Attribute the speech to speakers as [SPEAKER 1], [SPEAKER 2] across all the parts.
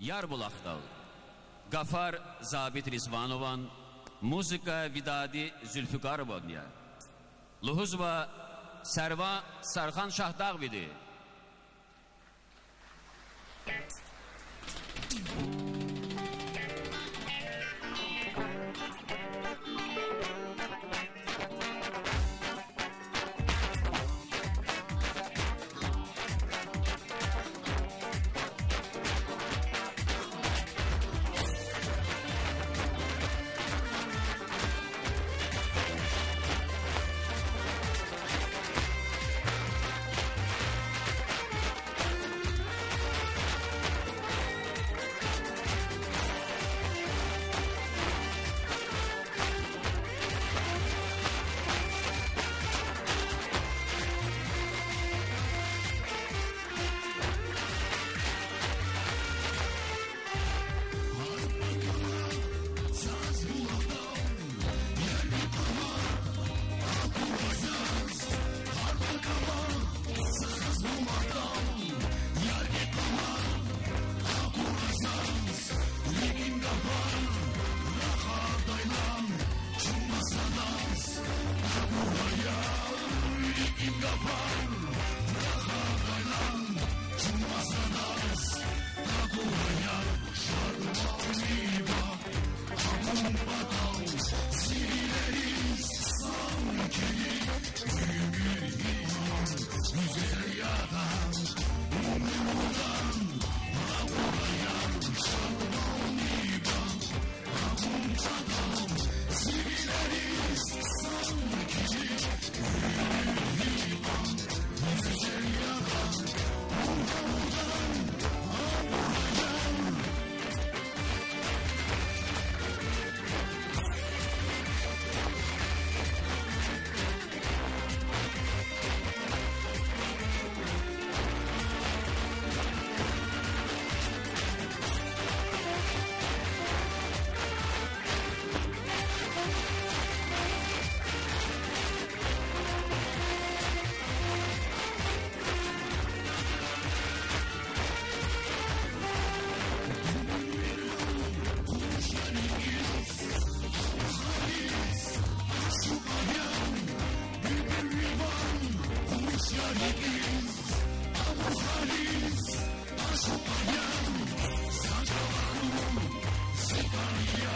[SPEAKER 1] Yarbulaqdal Qafar Zabit Rizvanovan Muzika Vidadi Zülfüqarovanya Luhuzva Sərva Sarxan Şahdağvidi Superman, Santa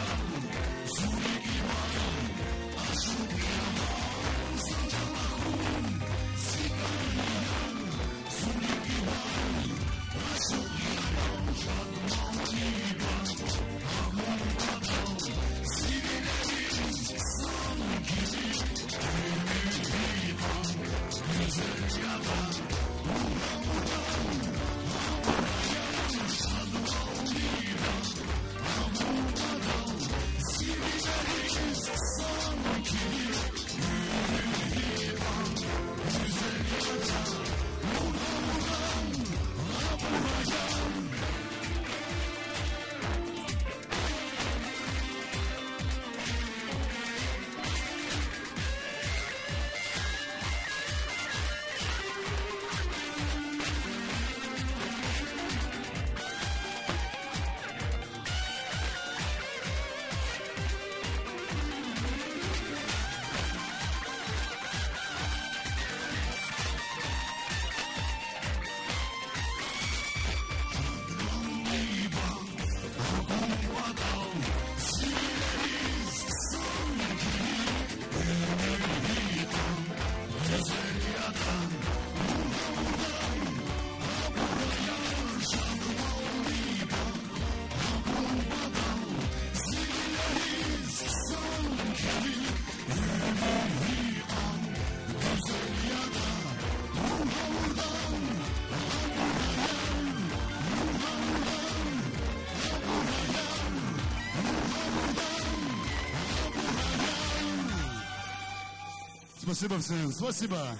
[SPEAKER 2] Спасибо всем. Спасибо.